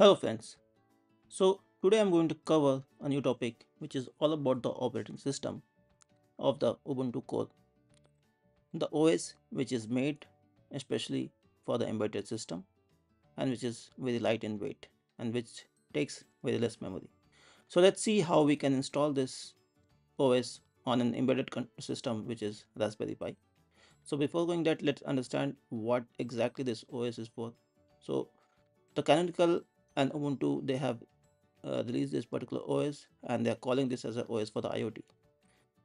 Hello friends. So today I'm going to cover a new topic which is all about the operating system of the Ubuntu core. The OS which is made especially for the embedded system and which is very light in weight and which takes very less memory. So let's see how we can install this OS on an embedded system which is Raspberry Pi. So before going that let's understand what exactly this OS is for. So the Canonical and Ubuntu they have uh, released this particular OS and they are calling this as a OS for the IoT.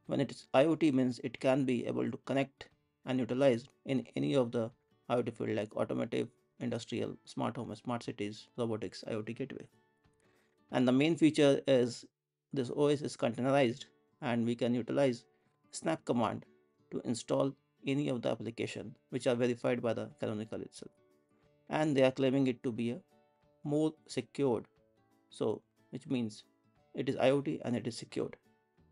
When it is IoT means it can be able to connect and utilize in any of the IoT field like automotive, industrial, smart home, smart cities, robotics, IoT gateway. And the main feature is this OS is containerized and we can utilize snap command to install any of the application which are verified by the canonical itself and they are claiming it to be a more secured. So which means it is iot and it is secured.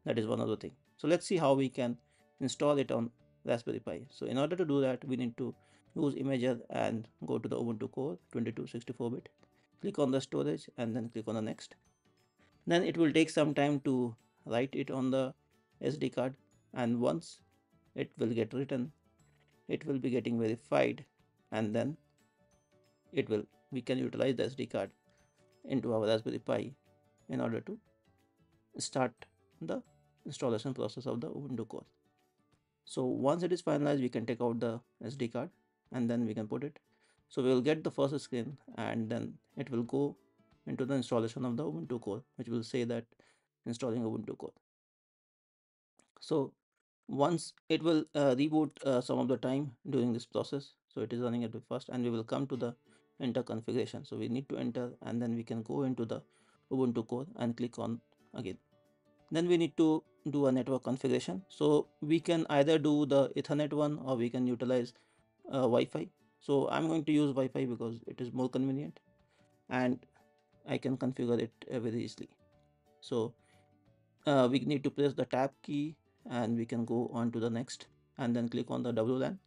That is one other thing. So let's see how we can install it on raspberry pi. So in order to do that we need to use imager and go to the ubuntu core 2264 bit. Click on the storage and then click on the next. Then it will take some time to write it on the sd card. And once it will get written it will be getting verified. And then it will we can utilize the sd card into our raspberry pi in order to start the installation process of the ubuntu core. So once it is finalized we can take out the sd card and then we can put it. So we will get the first screen and then it will go into the installation of the ubuntu core which will say that installing ubuntu core. So once it will uh, reboot uh, some of the time during this process so it is running at the first and we will come to the enter configuration. So we need to enter and then we can go into the ubuntu core and click on again. Then we need to do a network configuration. So we can either do the ethernet one or we can utilize uh, wi-fi. So i'm going to use wi-fi because it is more convenient and i can configure it uh, very easily. So uh, we need to press the tab key and we can go on to the next and then click on the WLAN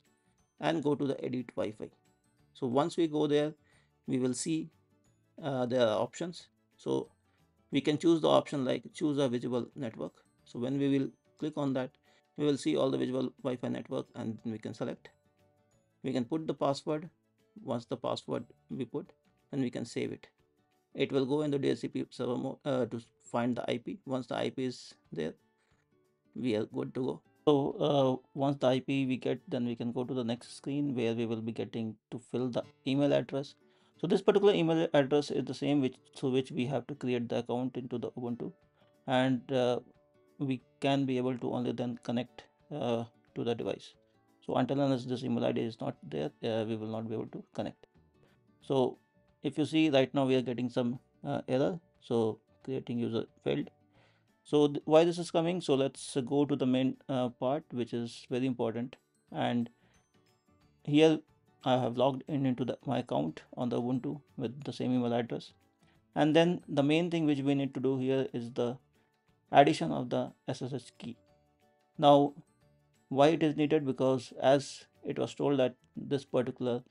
and go to the edit Wi-Fi. So once we go there, we will see uh, there are options. So we can choose the option like choose a visible network. So when we will click on that, we will see all the visual Wi-Fi network and we can select. We can put the password. Once the password we put, then we can save it. It will go in the DHCP server mode uh, to find the IP. Once the IP is there, we are good to go so uh, once the ip we get then we can go to the next screen where we will be getting to fill the email address. So this particular email address is the same which through which we have to create the account into the ubuntu. And uh, we can be able to only then connect uh, to the device. So until unless this email id is not there uh, we will not be able to connect. So if you see right now we are getting some uh, error. So creating user failed so why this is coming? So let's go to the main uh, part which is very important. And here I have logged in into the, my account on the Ubuntu with the same email address. And then the main thing which we need to do here is the addition of the SSH key. Now why it is needed? Because as it was told that this particular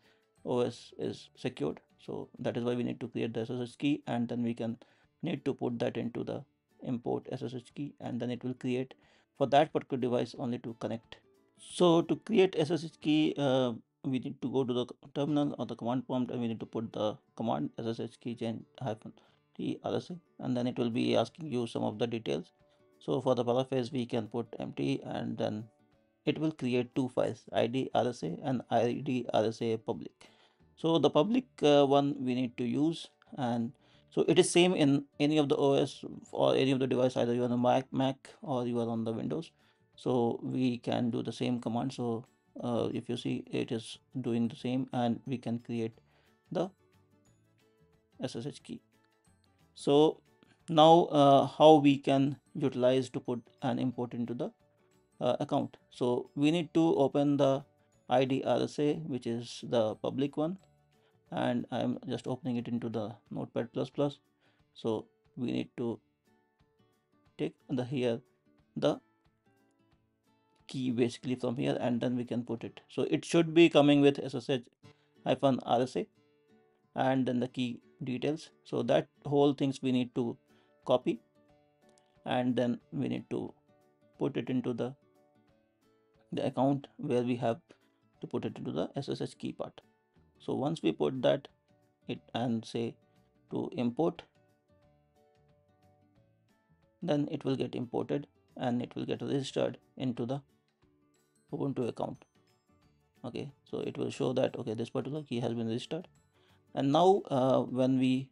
OS is secured so that is why we need to create the SSH key and then we can need to put that into the import SSH key and then it will create for that particular device only to connect. So to create SSH key, uh, we need to go to the terminal or the command prompt and we need to put the command SSH keygen hyphen T RSA and then it will be asking you some of the details. So for the paraphrase, we can put empty and then it will create two files id rsa and id rsa public so the public uh, one we need to use and so it is same in any of the os or any of the device either you are on the mac mac or you are on the windows. So we can do the same command. So uh, if you see it is doing the same and we can create the ssh key. So now uh, how we can utilize to put an import into the uh, account. So we need to open the id rsa which is the public one and I'm just opening it into the notepad plus plus. So we need to take the here the key basically from here and then we can put it. So it should be coming with ssh hyphen rsa and then the key details. So that whole things we need to copy. And then we need to put it into the the account where we have to put it into the SSH key part so once we put that it and say to import then it will get imported and it will get registered into the Ubuntu account. Okay so it will show that okay this particular key has been registered. And now uh, when we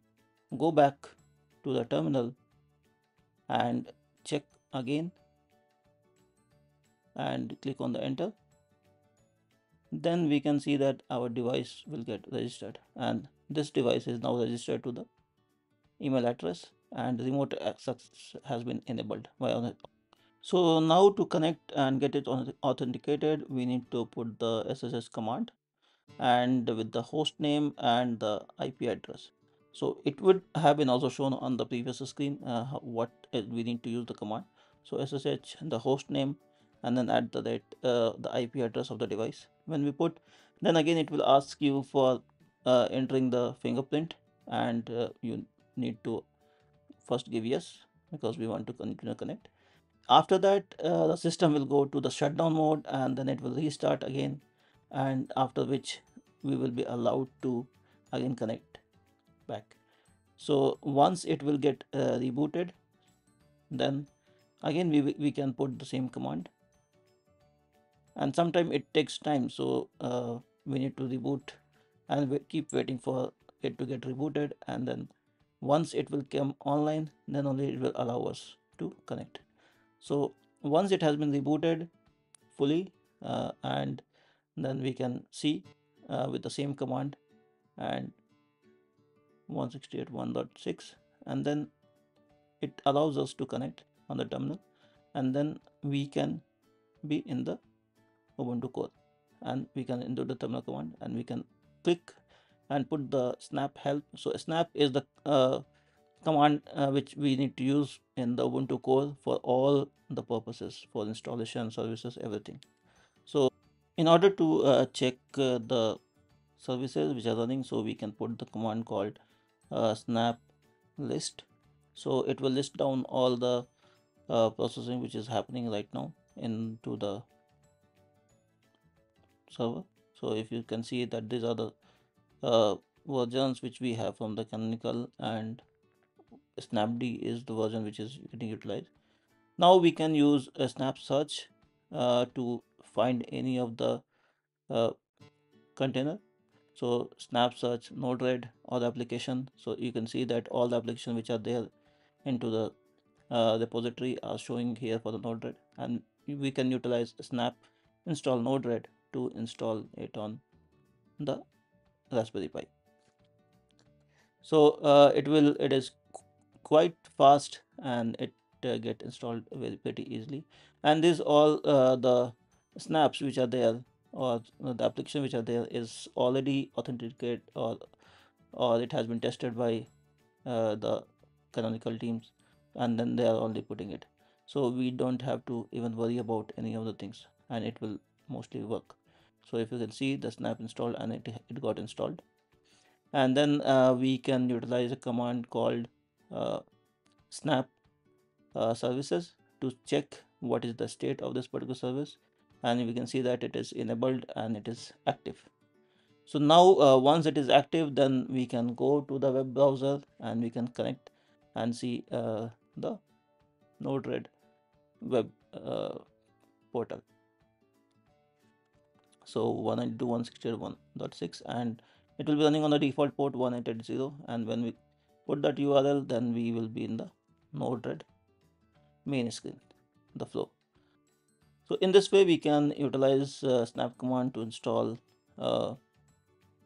go back to the terminal and check again and click on the enter then we can see that our device will get registered. And this device is now registered to the email address and remote access has been enabled so now to connect and get it authenticated we need to put the ssh command and with the host name and the ip address. So it would have been also shown on the previous screen uh, what we need to use the command. So ssh the host name and then add the rate uh, the ip address of the device. When we put then again it will ask you for uh, entering the fingerprint and uh, you need to first give yes because we want to continue connect. After that uh, the system will go to the shutdown mode and then it will restart again and after which we will be allowed to again connect back. So once it will get uh, rebooted then again we, we can put the same command and sometimes it takes time. So uh, we need to reboot and we keep waiting for it to get rebooted. And then once it will come online then only it will allow us to connect. So once it has been rebooted fully uh, and then we can see uh, with the same command and 168.1.6 and then it allows us to connect on the terminal. And then we can be in the Ubuntu core and we can enter the terminal command and we can click and put the snap help. So snap is the uh, command uh, which we need to use in the Ubuntu core for all the purposes for installation services everything. So in order to uh, check uh, the services which are running so we can put the command called uh, snap list. So it will list down all the uh, processing which is happening right now into the server. So if you can see that these are the uh, versions which we have from the canonical and snapd is the version which is getting utilized. Now we can use a snap search uh, to find any of the uh, container. So snap search node-red or the application. So you can see that all the applications which are there into the uh, repository are showing here for the node-red. And we can utilize snap install node-red to install it on the raspberry pi. So uh, it will it is quite fast and it uh, get installed very pretty easily. And these all uh, the snaps which are there or the application which are there is already authenticated or or it has been tested by uh, the canonical teams and then they are only putting it. So we don't have to even worry about any of the things and it will mostly work so if you can see the snap installed and it, it got installed. And then uh, we can utilize a command called uh, snap uh, services to check what is the state of this particular service. And we can see that it is enabled and it is active. So now uh, once it is active then we can go to the web browser and we can connect and see uh, the node-red web uh, portal so 192.168.1.6 and it will be running on the default port 1880 and when we put that url then we will be in the node-red main screen the flow. So in this way we can utilize uh, snap command to install uh,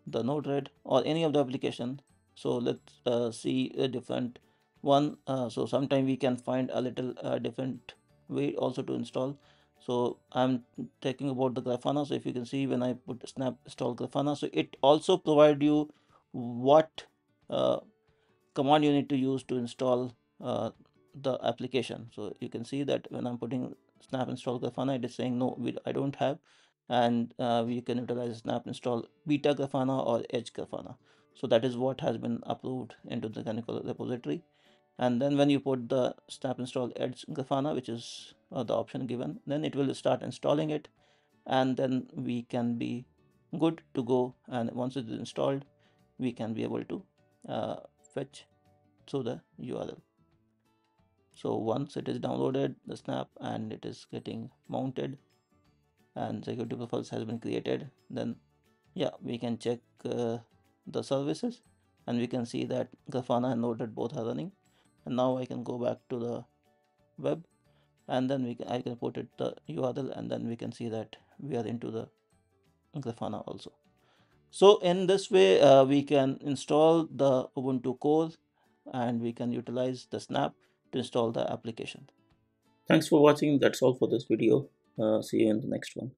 the node-red or any of the application. So let's uh, see a different one. Uh, so sometime we can find a little uh, different way also to install so i'm talking about the grafana. So if you can see when i put snap install grafana so it also provide you what uh, command you need to use to install the application. So you can see that when i'm putting snap install grafana it is saying no we, i don't have and uh, we can utilize snap install beta grafana or edge grafana. So that is what has been approved into the canonical repository. And then when you put the snap install edge grafana which is uh, the option given then it will start installing it and then we can be good to go. And once it is installed we can be able to uh, fetch through the url so once it is downloaded the snap and it is getting mounted and security profiles has been created then yeah we can check uh, the services and we can see that grafana and node both are running. And now i can go back to the web and then we can i can put it the url and then we can see that we are into the grafana also. So in this way uh, we can install the ubuntu core and we can utilize the snap to install the application. Thanks for watching. That's all for this video. Uh, see you in the next one